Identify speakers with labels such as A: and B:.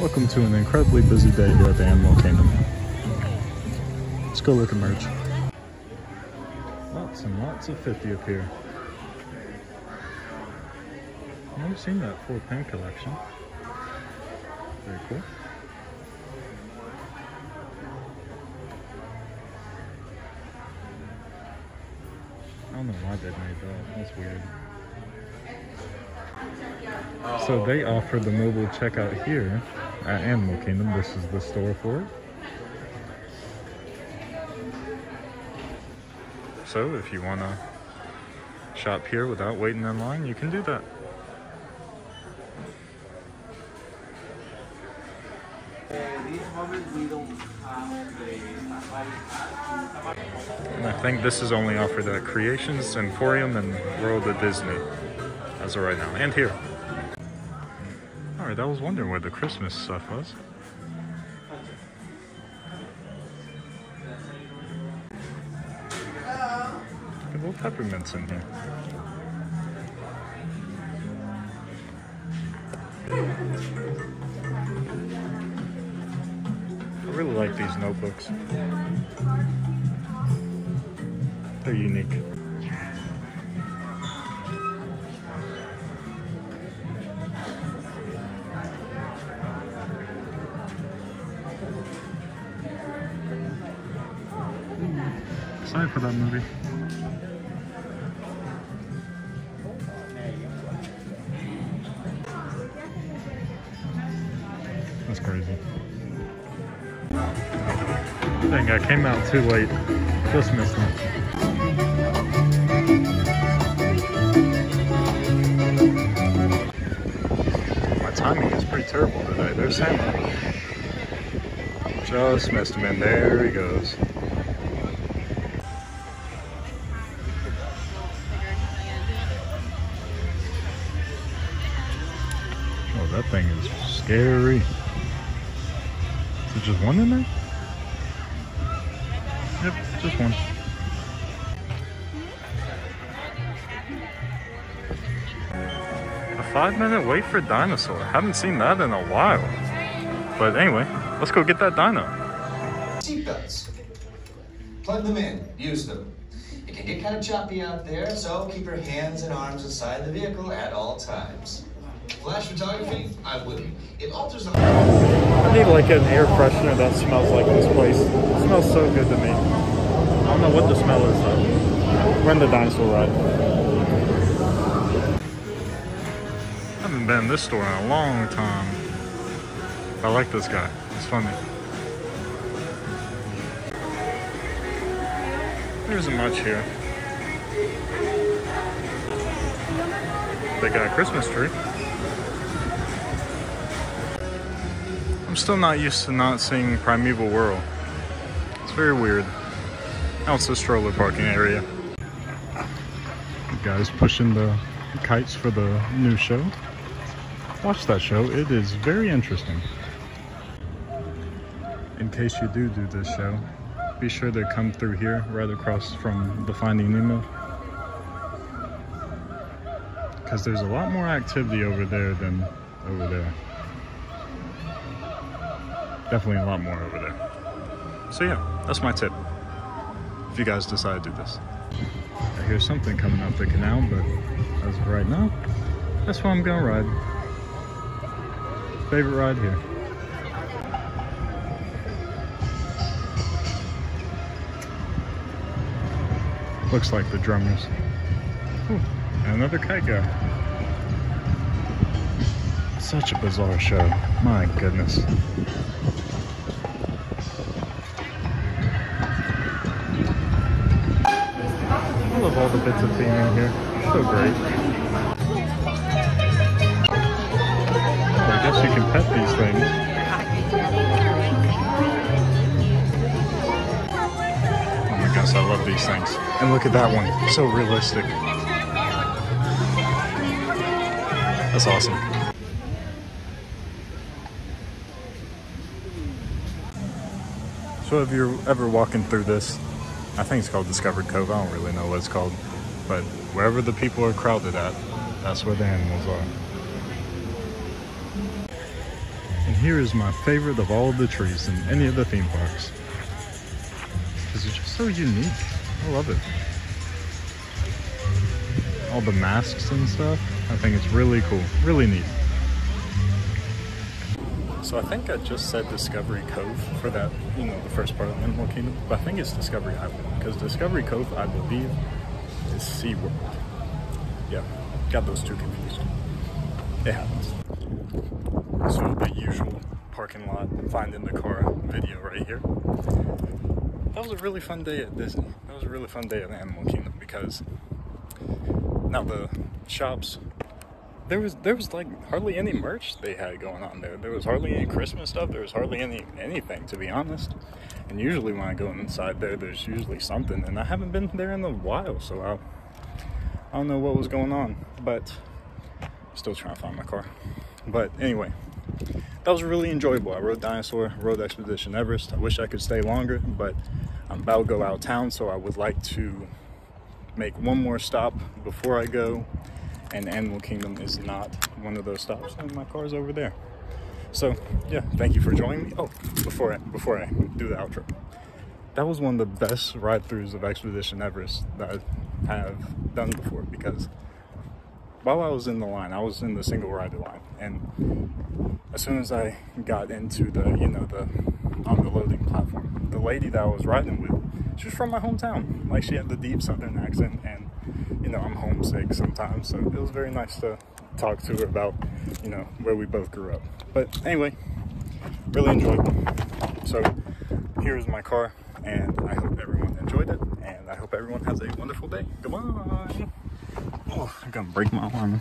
A: Welcome to an incredibly busy day here at the Animal Kingdom. Let's go look at merch. Lots and lots of 50 up here. I've never seen that four pen collection. Very cool. I don't know why they made that. That's weird. So they offer the mobile checkout here at Animal Kingdom. This is the store for it. So if you want to shop here without waiting in line, you can do that. And I think this is only offered at Creations, Emporium, and World of Disney as of right now, and here. I was wondering where the Christmas stuff was. Good little peppermints in here. I really like these notebooks. They're unique. Excited for that movie. That's crazy. Dang, I came out too late. Just missed it. My timing is pretty terrible today. There's Santa. Just missed him, and there he goes. That thing is scary. Is there just one in there? Yep, just one. A five minute wait for dinosaur. Haven't seen that in a while. But anyway, let's go get that dino.
B: Seatbelts. Plug them in, use them. It can get kind of choppy out there, so keep your hands and arms inside the vehicle at all times. Flash photography? I wouldn't. It alters.
A: I need like an air freshener that smells like this place. It smells so good to me. I don't know what the smell is though. We're in the dinosaur ride. I haven't been in this store in a long time. I like this guy. It's funny. There isn't much here. They got a Christmas tree. I'm still not used to not seeing Primeval Whirl. It's very weird. Now it's the stroller parking area. Guys pushing the kites for the new show. Watch that show, it is very interesting. In case you do do this show, be sure to come through here right across from the Finding Nemo. Because there's a lot more activity over there than over there. Definitely a lot more over there. So yeah, that's my tip. If you guys decide to do this. I hear something coming up the canal, but as of right now, that's where I'm gonna ride. Favorite ride here. Looks like the drummers. Ooh, another kite guy. Such a bizarre show. My goodness. Love all the bits of theme theming here. So great. I guess you can pet these things. Oh my gosh, I love these things. And look at that one. So realistic. That's awesome. So if you're ever walking through this, I think it's called Discovery Cove. I don't really know what it's called. But wherever the people are crowded at, that's where the animals are. And here is my favorite of all of the trees in any of the theme parks. Because it's just so unique. I love it. All the masks and stuff. I think it's really cool. Really neat. So I think I just said Discovery Cove for that, you know, the first part of Animal Kingdom. But I think it's Discovery Island. Because Discovery Cove, I believe, is SeaWorld. Yeah, got those two confused. It happens. So the usual parking lot, finding the car video right here. That was a really fun day at Disney. That was a really fun day at Animal Kingdom because now the shops there was there was like hardly any hmm. merch they had going on there. There was hardly any Christmas stuff. There was hardly any anything to be honest. And usually when I go inside there, there's usually something. And I haven't been there in a while, so I I don't know what was going on. But I'm still trying to find my car. But anyway, that was really enjoyable. I rode Dinosaur, rode Expedition Everest. I wish I could stay longer, but I'm about to go out of town, so I would like to make one more stop before I go and Animal Kingdom is not one of those stops. And my car's over there. So yeah, thank you for joining me. Oh, before I, before I do the outro, that was one of the best ride-throughs of Expedition Everest that I have done before because while I was in the line, I was in the single rider line, and as soon as I got into the, you know, the on the loading platform, the lady that I was riding with, she was from my hometown. Like she had the deep Southern accent, and you know, I'm homesick sometimes, so it was very nice to talk to her about, you know, where we both grew up. But anyway, really enjoyed it. So here's my car, and I hope everyone enjoyed it, and I hope everyone has a wonderful day. Goodbye. Oh, I'm gonna break my arm.